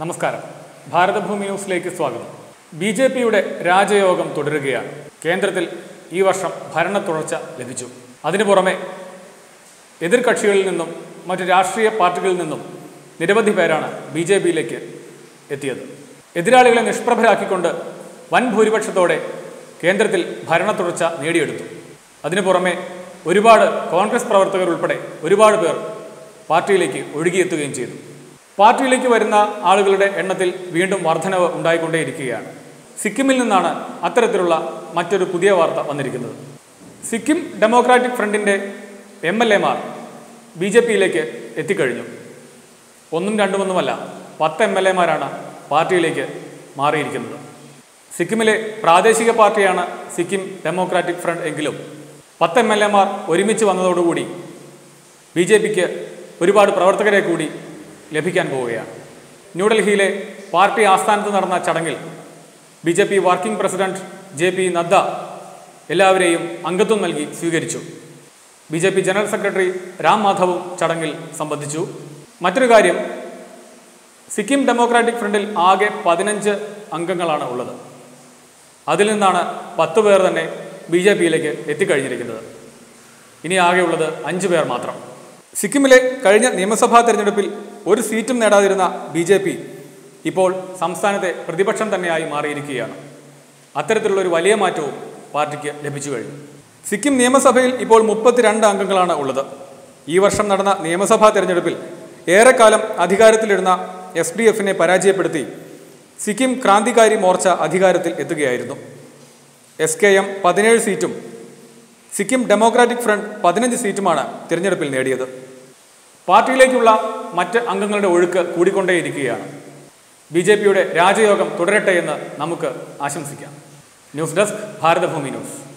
നമസ്കാരം. ഭാരതഭൂമി ന്യൂസിലേക്ക് സ്വാഗതം. ബി ജെ പിയുടെ രാജയോഗം തുടരുകയാണ്. കേന്ദ്രത്തിൽ ഈ വർഷം ഭരണ തുടർച്ച ലഭിച്ചു. അതിനു പുറമെ എതിർകക്ഷികളിൽ നിന്നും മറ്റ് രാഷ്ട്രീയ പാർട്ടികളിൽ നിന്നും നിരവധി പേരാണ് ബി ജെ പിയിലേക്ക് എത്തിയത്. എതിരാളികളെ നിഷ്പ്രഭരാക്കിക്കൊണ്ട് വൻ ഭൂരിപക്ഷത്തോടെ കേന്ദ്രത്തിൽ ഭരണ തുടർച്ച നേടിയെടുത്തു. അതിനു പുറമെ ഒരുപാട് കോൺഗ്രസ് പ്രവർത്തകർ ഉൾപ്പെടെ ഒരുപാട് പേർ പാർട്ടിയിലേക്ക് ഒഴുകിയെത്തുകയും ചെയ്തു. പാർട്ടിയിലേക്ക് വരുന്ന ആളുകളുടെ എണ്ണത്തിൽ വീണ്ടും വർധനവ് ഉണ്ടായിക്കൊണ്ടേയിരിക്കുകയാണ്. സിക്കിമിൽ നിന്നാണ് അത്തരത്തിലുള്ള മറ്റൊരു പുതിയ വാർത്ത വന്നിരിക്കുന്നത്. സിക്കിം ഡെമോക്രാറ്റിക് ഫ്രണ്ടിന്റെ എം എൽ എമാർ ബി ജെ പിയിലേക്ക് എത്തിക്കഴിഞ്ഞു. ഒന്നും രണ്ടുമൊന്നുമല്ല പത്ത് എം എൽ എമാരാണ് പാർട്ടിയിലേക്ക് മാറിയിരിക്കുന്നത്. സിക്കിമിലെ പ്രാദേശിക പാർട്ടിയാണ് സിക്കിം ഡെമോക്രാറ്റിക് ഫ്രണ്ട് എങ്കിലും. പത്ത് എം എൽ എമാർ ഒരുമിച്ച് വന്നതോടുകൂടി ബി ജെ പിക്ക് ഒരുപാട് പ്രവർത്തകരെ കൂടി ലഭിക്കാൻ പോവുകയാണ്. ന്യൂഡൽഹിയിലെ പാർട്ടി ആസ്ഥാനത്ത് നടന്ന ചടങ്ങിൽ B J P working president J P Nadda എല്ലാവരെയും അംഗത്വം നൽകി സ്വീകരിച്ചു. B J P general secretary Ram മാധവും ചടങ്ങിൽ സംബന്ധിച്ചു. മറ്റൊരു കാര്യം സിക്കിം ഡെമോക്രാറ്റിക് ഫ്രണ്ടിൽ ആകെ പതിനഞ്ച് അംഗങ്ങളാണ് ഉള്ളത്. അതിൽ നിന്നാണ് പത്ത് പേർ തന്നെ ബി ജെ പിയിലേക്ക് എത്തിക്കഴിഞ്ഞിരിക്കുന്നത്. ഇനി ആകെയുള്ളത് അഞ്ച് പേർ മാത്രം. സിക്കിമിലെ കഴിഞ്ഞ നിയമസഭാ തെരഞ്ഞെടുപ്പിൽ ഒരു സീറ്റും നേടാതിരുന്ന ബി ജെ പി ഇപ്പോൾ സംസ്ഥാനത്തെ പ്രതിപക്ഷം തന്നെയായി മാറിയിരിക്കുകയാണ്. അത്തരത്തിലുള്ള ഒരു വലിയ മാറ്റവും പാർട്ടിക്ക് ലഭിച്ചു കഴിഞ്ഞു. സിക്കിം നിയമസഭയിൽ ഇപ്പോൾ മുപ്പത്തിരണ്ട് അംഗങ്ങളാണ് ഉള്ളത്. ഈ വർഷം നടന്ന നിയമസഭാ തെരഞ്ഞെടുപ്പിൽ ഏറെക്കാലം അധികാരത്തിലിരുന്ന എസ് ഡി എഫിനെ പരാജയപ്പെടുത്തി സിക്കിം ക്രാന്തികാരി മോർച്ച അധികാരത്തിൽ എത്തുകയായിരുന്നു. എസ് കെ എം പതിനേഴ് സീറ്റും സിക്കിം ഡെമോക്രാറ്റിക് ഫ്രണ്ട് പതിനഞ്ച് സീറ്റുമാണ് തിരഞ്ഞെടുപ്പിൽ നേടിയത്. പാർട്ടിയിലേക്കുള്ള മറ്റ് അംഗങ്ങളുടെ ഒഴുക്ക് കൂടിക്കൊണ്ടേയിരിക്കുകയാണ്. ബി ജെ പിയുടെ രാജയോഗം തുടരട്ടെ എന്ന് നമുക്ക് ആശംസിക്കാം. News desk Bharathabhoomi news.